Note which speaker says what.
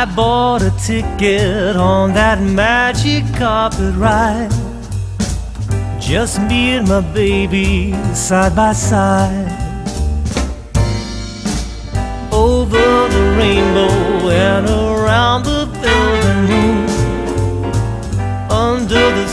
Speaker 1: I bought a ticket on that magic carpet ride. Just me and my baby side by side. Over the rainbow and around the velvet moon. Under the